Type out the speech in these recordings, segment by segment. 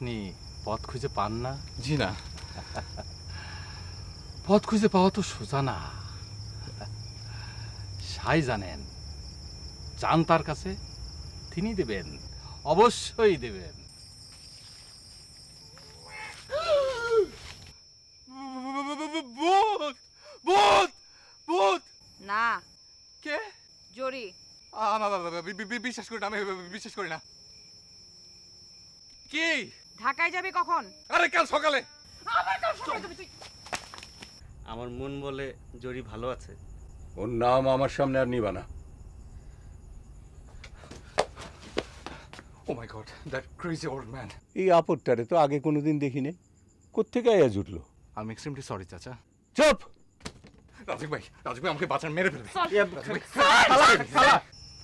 আপনি পথ খুঁজে পান না? জি না। পথ খুঁজে পাওয়া তো সোজা না। সাই জানেন চান তার কাছে তিনি দেবেন অবশ্যই দেবেন। না। কে? জরি। বিশ্বাস করি না আমি বিশ্বাস করি না। কি? ঢাকায় যাবে কখন? আরে কাল সকালে। আবার কাল সকালে তুমি আমার মন বলে জরি ভালো আছে। ওর নাম আমার সামনে আর নিবা না। ও my god that crazy old man এই আপদটারে তো আগে কোনোদিন দেখিনি। কোত্থেকে আয়া জুটলো? আমি এক্সট্রিমলি সরি চাচা। চুপ! রাজীব ভাই রাজীব ভাই আমাকে বাঁচান মেরে ফেলবে।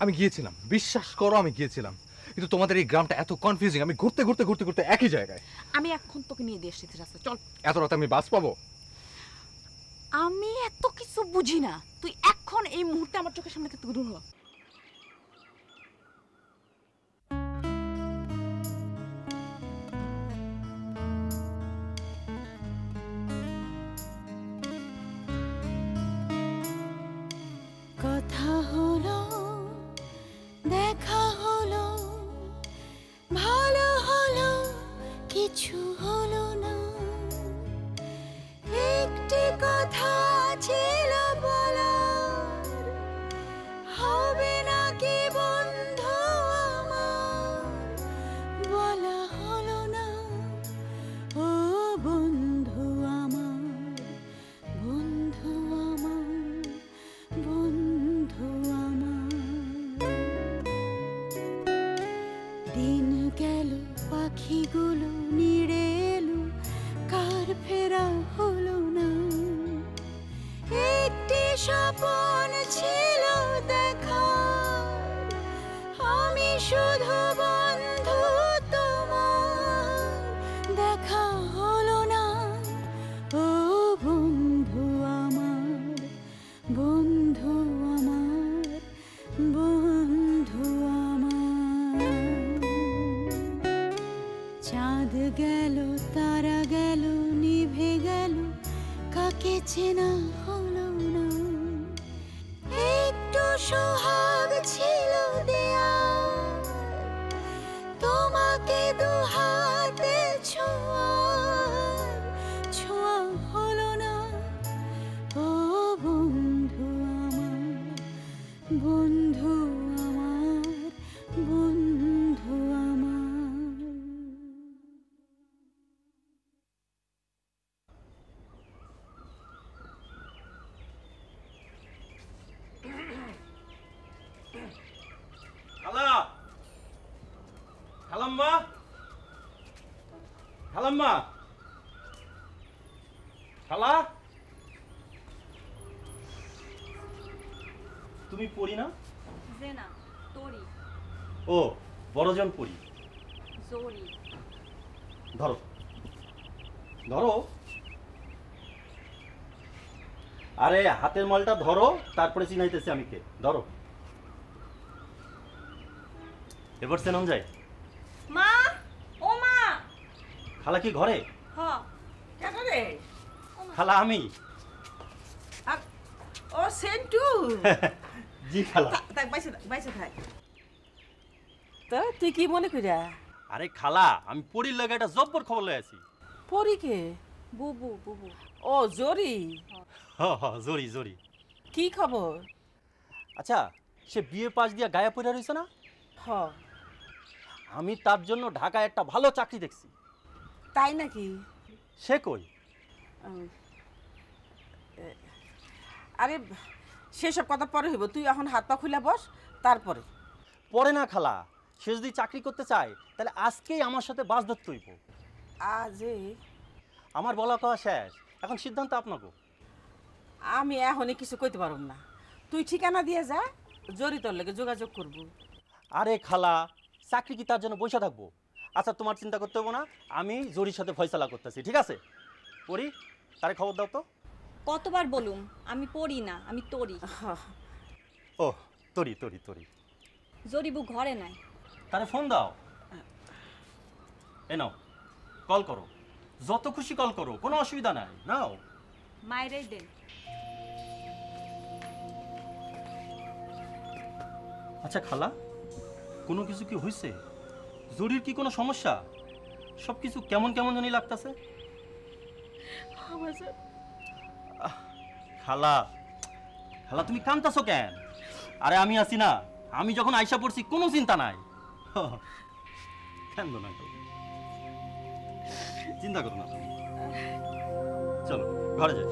আমি গিয়েছিলাম বিশ্বাস করো আমি গিয়েছিলাম। কিন্তু তোমাদের এই গ্রামটা এত কনফিউজিং আমি ঘুরতে ঘুরতে ঘুরতে ঘুরতে একই জায়গায়। আমি এখন তোকে নিয়ে দিয়ে এসেছি রাস্তা চল। এত রাতে আমি বাস পাবো? আমি এত কিছু বুঝি না। তুই এখন এই মুহূর্তে আমার চোখের সামনে থেকে দূর হ। 깨지는 খালাম্মা খালা তুমি পড়ি না? জেনা তোরি। ও বড়জন পড়ি। জরি। ধরো। ধরো। আরে হাতের মালটা ধরো তারপরে চিনাইতেছি আমি কে। ধরো। এবার চেনাম যায় মা ও মা খালা কি ঘরে? কেন রে? খালা আমি। ও সেন্টু। জি খালা। থাক বাইসে বাইসে থাক তো তুই কি মনে করিয়া আরে খালা আমি পড়ির লাগে একটা জব্বর খবর লয়ে আছি। পরীকে বুবু বুবু। ও জরি? হ হ জরি জরি। কি খবর? আচ্ছা সে বিয়ে পাশ দিয়া গায়ে পড়ে রয়েছে না? হ। আমি তার জন্য ঢাকায় একটা ভালো চাকরি দেখছি। তাই নাকি? সে কই? আরে সেসব কথা পরে হইব। তুই এখন হাত পা খুলে বস তারপরে। পরে না খালা সে যদি চাকরি করতে চায় তাহলে আজকেই আমার সাথে বাস ধরতে হইব। আজ? আমার বলা কওয়া শেষ। এখন সিদ্ধান্ত আপনাকে। আমি এখনই কিছু কইতে পারব না। তুই ঠিকানা দিয়ে যা জড়িতর তোর লেগে যোগাযোগ করব। আরে খালা চাকরি কি তার জন্য বসে থাকব? আচ্ছা তোমার চিন্তা করতে হবে না আমি জরির সাথে ফয়সালা করতেছি ঠিক আছে? পড়ি তারে খবর দাও তো। কতবার বলুম আমি পড়ি না আমি তরি। ও তরি তরি তরি। জরিবু ঘরে নাই। তারে ফোন দাও। এ নাও কল করো। যত খুশি কল করো কোনো অসুবিধা নাই নাও। মায়েরাই দেন আচ্ছা খালা কোনো কিছু কি হয়েছে জরির কি কোনো সমস্যা? সব কিছু কেমন কেমন জানি লাগতেছে। খালা খালা তুমি কামতাছো কেন? আরে আমি আছি না। আমি যখন আইসা পড়ছি কোনো চিন্তা নাই। কেন না চিন্তা করো না তুমি। চলো ঘরে যাই।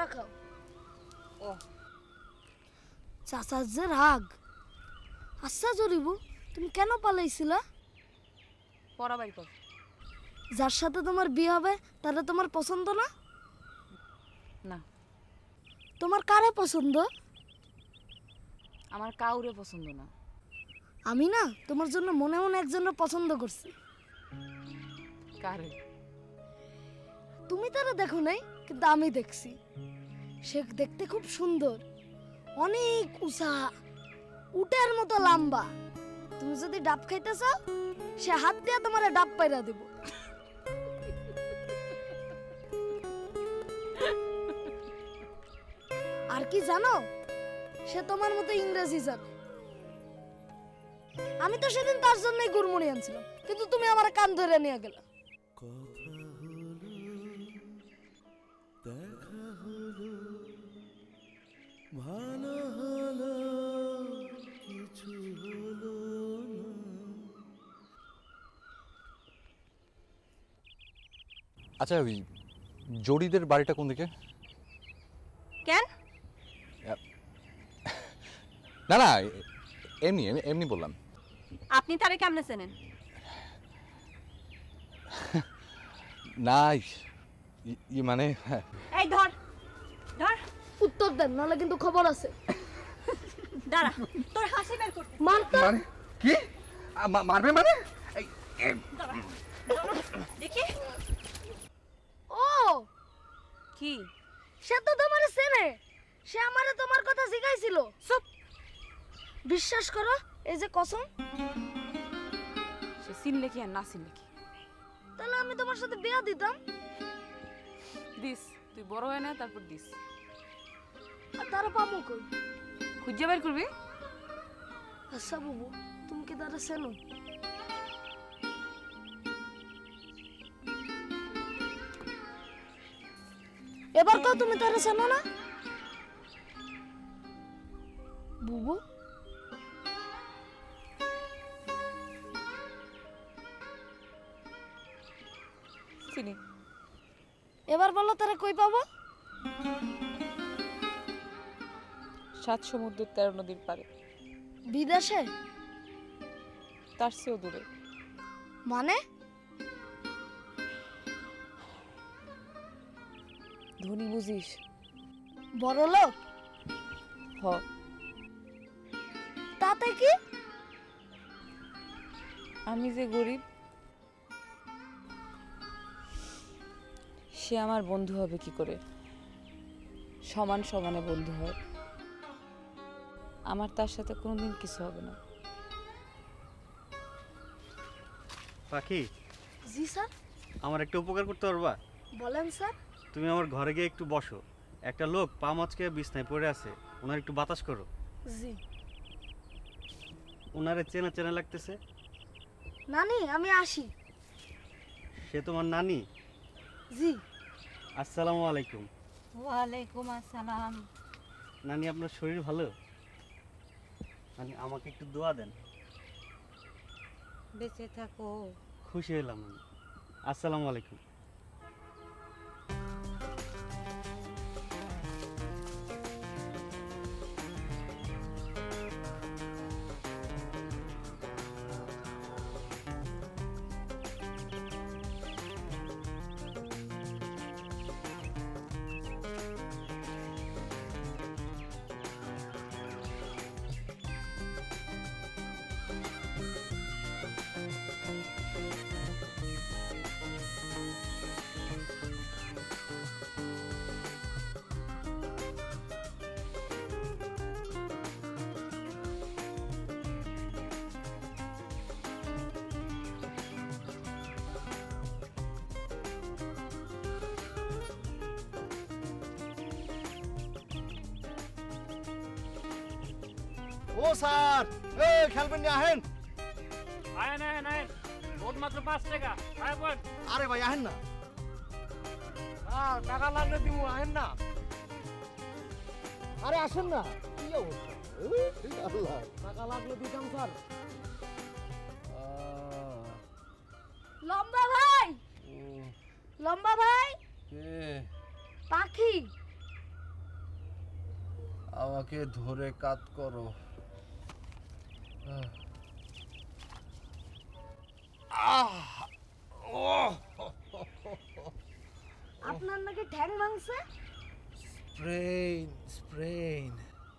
ধরা খাও ও চাচার যে রাগ আচ্ছা জরিবু তুমি কেন পালাইছিলা পড়া বাড়ি কর যার সাথে তোমার বিয়ে হবে তারা তোমার পছন্দ না না তোমার কারে পছন্দ আমার কাউরে পছন্দ না আমি না তোমার জন্য মনে মনে একজনের পছন্দ করছি কারে তুমি তারা দেখো নাই আমি দেখছি। সে দেখতে খুব সুন্দর। অনেক উষা উটের মতো লম্বা। তুমি যদি ডাব খাইতে চাও, সে হাত দিয়ে তোমার ডাব পাইরা দেব। আর কি জানো? সে তোমার মতো ইংরেজি জানে। আমি তো সেদিন তার জন্যই গুড়মুড়ি আনছিলাম, কিন্তু তুমি আমার কান ধরে নিয়ে গেলা। আচ্ছা ওই জরিদের বাড়িটা কোন দিকে? কেন? না না এমনি এমনি- বললাম। আপনি তারে কেমনে চেনেন? না ই- ই মানে হ্যাঁ, এই ধর ধর। উত্তর দেন নাহলে কিন্তু খবর আছে। দাঁড়া তোর হাসি বের করতে। মারতে মানে কি? মারবে মানে? দেখি ও কি? সে তো তোমার চেনে। সে আমারে তোমার কথা শিখাইছিল চুপ। বিশ্বাস করো এই যে কসম। সে চিনলে কি আর না চিনলে কি? তাহলে আমি তোমার সাথে বিয়া দিতাম। দিস তুই বড় হয় না তারপর দিস। আর তারা পাবো কই? খুঁজে বের করবি? আচ্ছা বাবু তুমি কি তারা চেনো? এবার কও তুমি তারা চেনো না। বুবু? চিনি। এবার বলো তারা কই পাবো? সাত সমুদ্রের তেরো নদীর পারে বিদেশে? তার চেয়েও দূরে। মানে? ধনী বুঝিস। বড় লোক? হ। তাতে কি? আমি যে গরিব সে আমার বন্ধু হবে কি করে? সমান সমানে বন্ধু হয়। আমার তার সাথে কোনোদিন কিছু হবে না। পাখি জি স্যার। আমার একটা উপকার করতে পারবা? বলেন স্যার। তুমি আমার ঘরে গিয়ে একটু বসো। একটা লোক পা মাছকে বিছনায় পড়ে আছে। ওনার একটু বাতাস করো। জি। ওনারে চেনা চেনা লাগতেছে? নানি আমি আসি। সে তোমার নানি? জি। আসসালামু আলাইকুম। ওয়ালাইকুম আসসালাম। নানি আপনার শরীর ভালো? নানি আমাকে একটু দোয়া দেন। বেঁচে থাকো। খুশি হলাম আমি। আসসালামু আলাইকুম। ও স্যার এই খেলবেন না আহেন। আয়েন আয়েন আয়েন ওট মাত্র পাঁচ টাকা। আয় বল। আরে ভাই আহেন না। টাকা লাগলে দিমু আহেন না। আরে আসেন না কি অবস্থা? আল্লাহ। টাকা লাগলে দিতাম স্যার। লম্বা ভাই! লম্বা ভাই! পাখি! আমাকে ধরে কাত করো। আপনার নাকি ঠ্যাং ভাঙছে? স্প্রেন স্প্রেন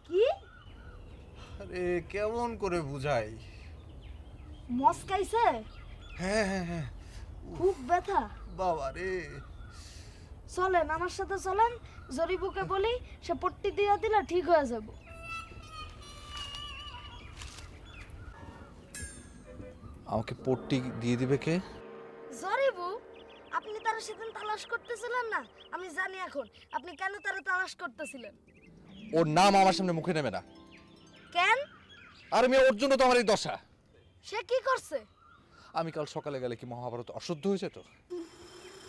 কি? আরে কেমন করে বুঝাই? মস্কাইছে? হ্যাঁ হ্যাঁ হ্যাঁ। খুব ব্যথা। বাবা রে। চলেন আমার সাথে চলেন। জরিবুকে বলি সে পট্টি দিয়ে দিলে ঠিক হয়ে যাব। আমাকে পট্টি দিয়ে দিবে কে? জরিবু আপনি তার সেদিন তালাশ করতেছিলেন না? আমি জানি এখন আপনি কেন তারা তালাশ করতেছিলেন? ওর নাম আমার সামনে মুখে নেবে না। কেন? আর আমি ওর জন্য তো আমার এই দশা। সে কি করছে? আমি কাল সকালে গেলে কি মহাভারত অশুদ্ধ হয়ে যেত?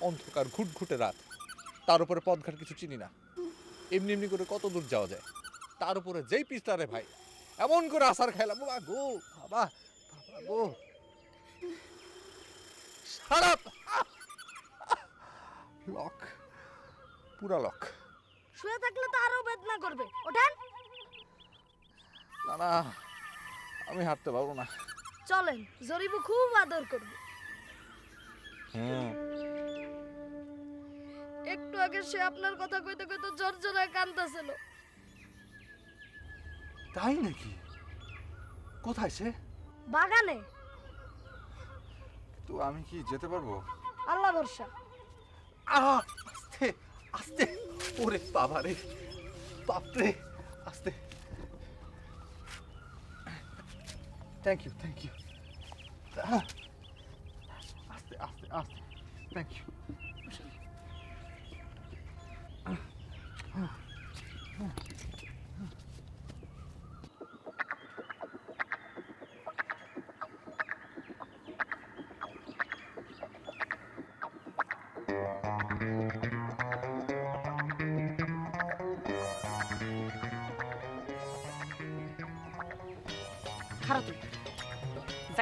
অন্ধকার ঘুটঘুটে রাত। তার উপরে পথঘাট কিছু চিনি না। এমনি এমনি করে কত দূর যাওয়া যায়? তার উপরে যেই পিস্তারে ভাই এমন করে আসার খাইলাম। বাবা গো বাবা বাবা গো। সারাপ লক পুরা লক শুয়ে থাকলে তো আরও বেদনা করবে। ওঠেন। না না আমি হাঁটতে পারব না। চলেন জরিবু খুব আদর করবে। হুম। একটু আগে সে আপনার কথা কইতে কইতে জোর জোরে কান্দতেছিল তাই নাকি? কোথায় সে? বাগানে। তো আমি কি যেতে পারব? আল্লাহ ভরসা। আহ আস্তে আস্তে। ওরে বাবা রে। বাপরে আস্তে। থ্যাংক ইউ থ্যাংক ইউ আস্তে আস্তে আস্তে। থ্যাংক ইউ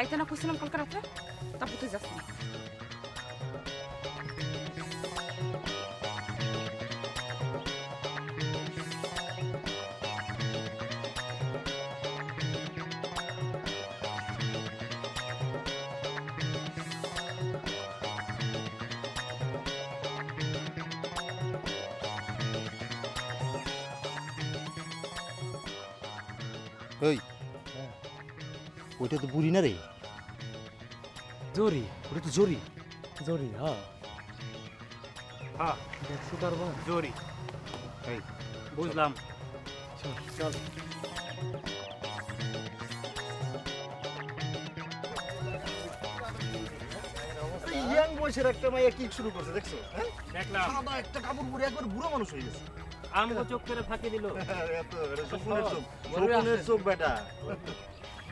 যাইতে না কইছিলাম কালকে রাত্রে তারপর তুই যাস না ওই ওইটা তো বুড়ি না রে? জরি ওটা তো জরি। জরি হ্যাঁ। হ্যাঁ। দেখছ কারবার জরি। বুঝলাম। চল ইয়াং বয়সের একটা মাইয়া কি শুরু করছে দেখছ? হ্যাঁ? দেখলাম। সাদা একটা কাপড় পরে একবার বুড়ো মানুষ হয়ে গেছে। আমগো চোখ করে ফাঁকি দিল। এত এটা চোখ। শকুনের চোখ বেটা।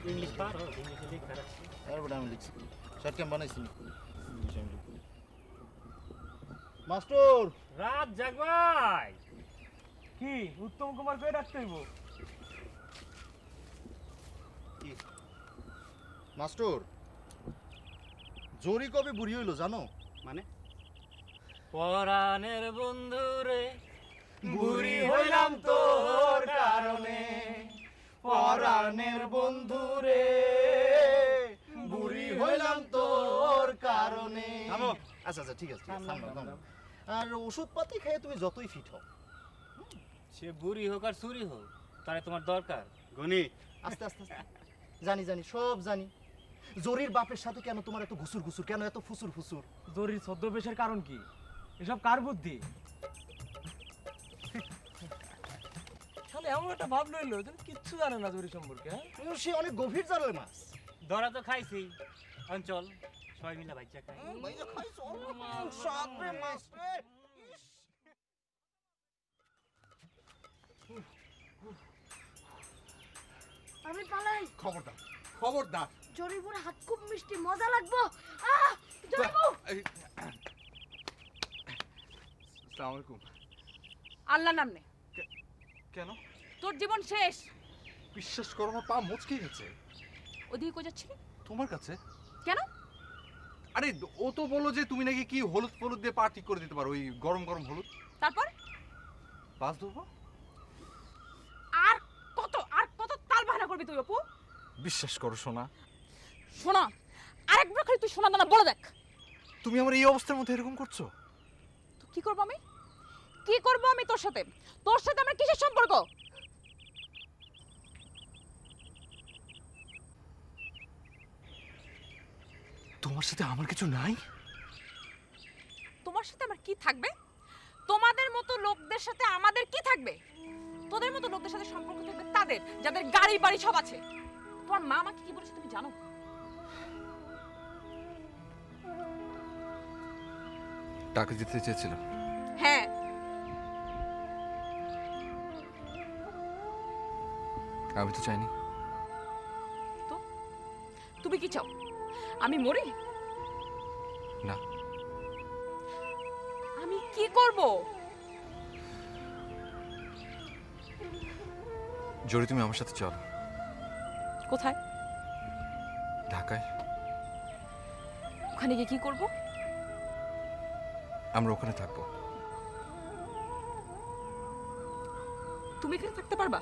ইংলিশ পার ইংলিশে লিখ খারাপ আর আমি লিখছি। শর্ট ক্যাম্প বানাইছি ইংলিশ আমি। লিখি। মাস্টার! রাত জাগবাই! কি? উত্তম কুমার কই রাখতে হইব? মাস্টার! জরি কবে বুড়ি হইল জানো? মানে? পরাণের বন্ধু রে বুড়ি হইলাম তোর কারণে। পরাণের বন্ধু রে বুড়ি হইলাম তোর কারণে। আচ্ছা আচ্ছা ঠিক আছে। আর ওষুধ পাতি খেয়ে তুমি যতই ফিট হও। সে বুড়ি হোক আর চুরি হোক তারে তোমার দরকার। গনি। আস্তে আস্তে আস্তে। জানি জানি সব জানি। জরির বাপের সাথে কেন তোমার এত ঘুসুর ঘুসুর? কেন এত ফুসুর ফুসুর? জরির ছদ্মবেশের কারণ কি? এসব কার বুদ্ধি? এমন একটা ভাব লইলো তুমি কিচ্ছু জানে না জরি সম্পর্কে হ্যাঁ? সে অনেক গভীর জালের মাছ। ধরা তো খাইছি। অঞ্চল সবাই মিলে বাচ্চা খাই। সাপরে মাছ রে আমি পালাই। খবরদার খবরদার। জরিপুর হাত খুব মিষ্টি মজা লাগবো। আহ জরিপু। আসসালামু আলাইকুম আল্লাহ নাম। নে কেন? তোর জীবন শেষ। বিশ্বাস করো না পা মুচকে গেছে। ওদিকে কই যাচ্ছিলি? তোমার কাছে? কেন? আরে ও তো বলো যে তুমি নাকি কি হলুদ ফলুদ দিয়ে পা ঠিক করে দিতে পারো ওই গরম গরম হলুদ। তারপর? বাস ধরবো? আর কত আর কত তাল বাহানা করবি তুই অপু? বিশ্বাস করো সোনা। শোনা আরেকবার খালি তুই শোনা দানা বলে দেখ। তুমি আমার এই অবস্থার মধ্যে এরকম করছ? তো কি করব আমি? কি করব আমি তোর সাথে? তোর সাথে আমার কিসের সম্পর্ক? তোমার সাথে আমার কিছু নাই? তোমার সাথে আমার কি থাকবে? তোমাদের মতো লোকদের সাথে আমাদের কি থাকবে? তোদের মতো লোকদের সাথে সম্পর্ক থাকবে তাদের যাদের গাড়ি বাড়ি সব আছে। তোমার মা আমাকে কি বলেছে তুমি জানো? টাকা দিতে চেয়েছিল হ্যাঁ। আমি তো চাইনি। তো? তুমি কি চাও? আমি মরি? না। আমি কি করব? জরি তুমি আমার সাথে চল। কোথায়? ঢাকায়। ওখানে গিয়ে কি করব? আমরা ওখানে থাকব। তুমি এখানে থাকতে পারবা?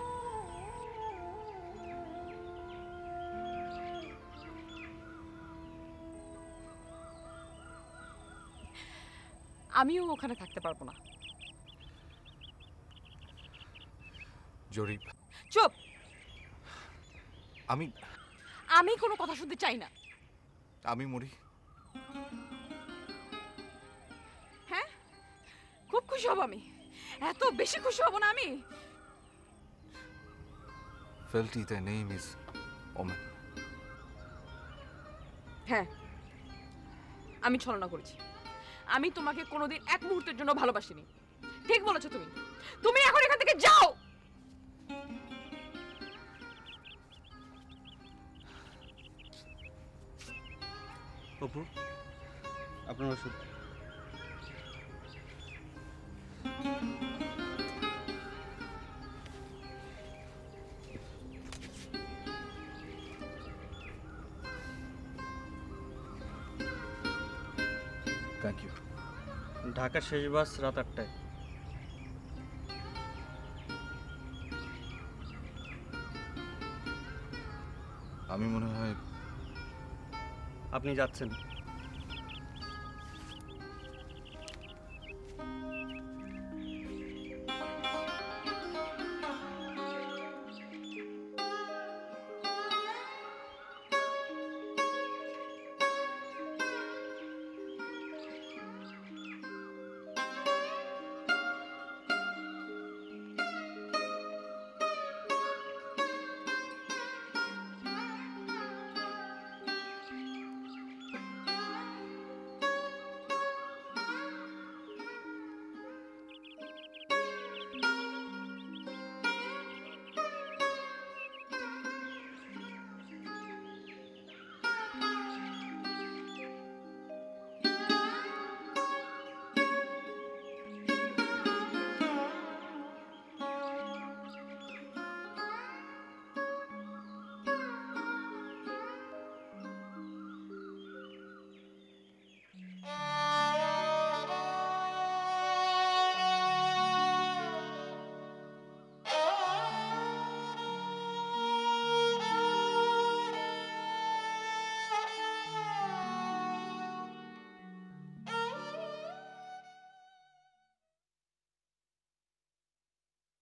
আমিও ওখানে থাকতে পারব না। জরি চুপ! আমি আমি কোনো কথা শুনতে চাই না। আমি মরি। হ্যাঁ? খুব খুশি হব আমি। এত বেশি খুশি হব না আমি। Frailty the name is woman হ্যাঁ। আমি ছলনা করেছি। আমি তোমাকে কোনোদিন এক মুহূর্তের জন্য ভালোবাসিনি। ঠিক বলেছ তুমি। তুমি এখন এখান থেকে যাও! অপু, আপনার ওষুধ। ঢাকার শেষ বাস রাত আটটায়। আমি মনে হয় আপনি যাচ্ছেন।